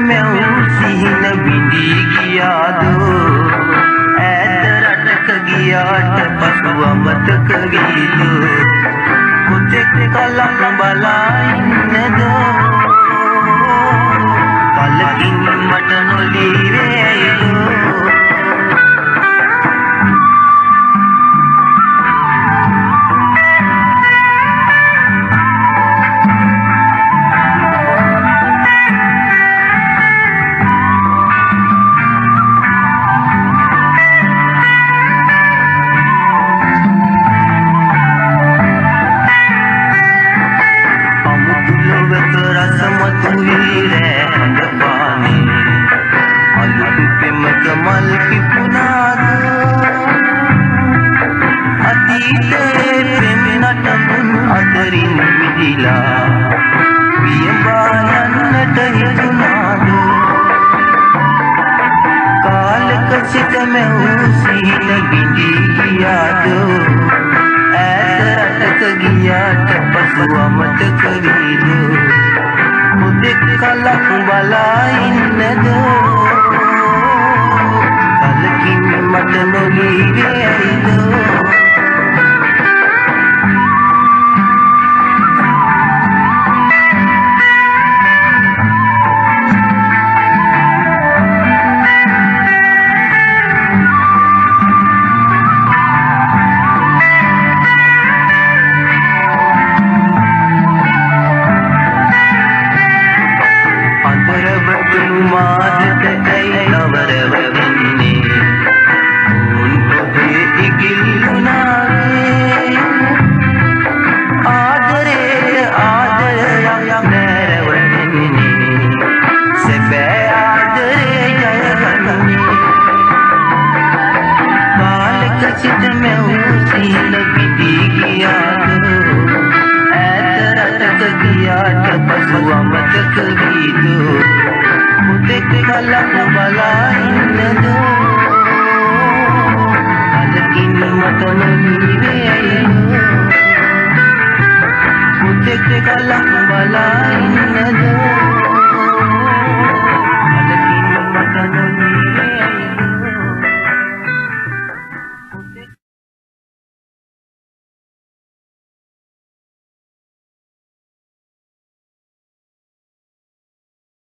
මැව් සිහින බිඳී ගියාදෝ. ඈත රටක ගියාට පසු අමතක වීදෝ. කොතෙක් කලක් බලා ඉන්නද. අතරින් මිදිලා වියඹා යන්නට හිතුණාද කාලක සිට මැව් සිහින බිඳී ගියාද ඈත රටක ගියාට පසු අමතක වීද? මුදෙක් කලක් බලා ඉන්නද? කලකින් මට නොලී වේයිද मारत कई कवर बनी उनको गिलना आदरे आदर मैरव से आदरे जयनी बाल कचित में उसी लगी गया ऐतरत गया तब हुआ मत कभी alam na wala na doon Alakin ng mata ng hindi ayun Putik-tik alam na wala na doon